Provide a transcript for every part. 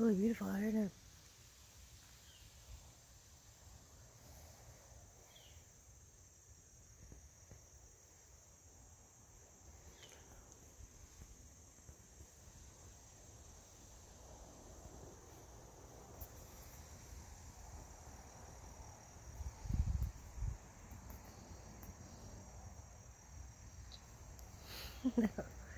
Really beautiful, isn't it? no.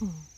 Hmm.